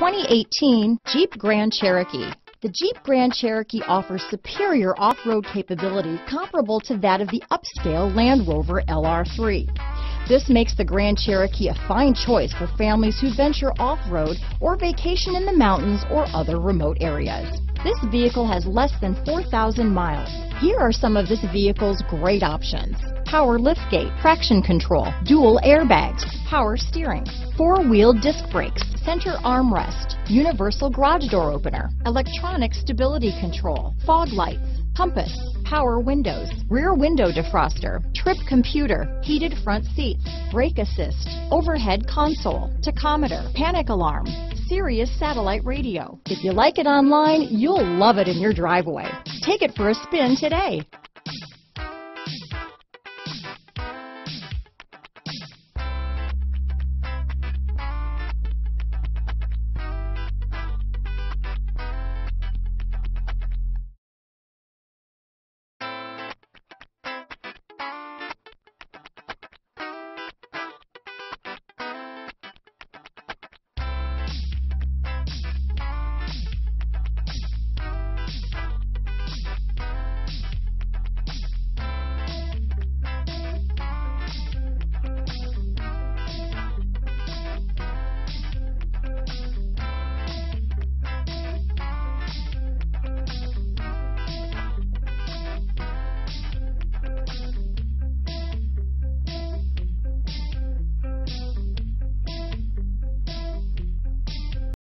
2018 Jeep Grand Cherokee. The Jeep Grand Cherokee offers superior off-road capability comparable to that of the upscale Land Rover LR3. This makes the Grand Cherokee a fine choice for families who venture off-road or vacation in the mountains or other remote areas. This vehicle has less than 4,000 miles. Here are some of this vehicle's great options. Power liftgate, traction control, dual airbags, power steering, four-wheel disc brakes, center armrest, universal garage door opener, electronic stability control, fog lights, compass, power windows, rear window defroster, trip computer, heated front seats, brake assist, overhead console, tachometer, panic alarm, Sirius satellite radio. If you like it online, you'll love it in your driveway. Take it for a spin today.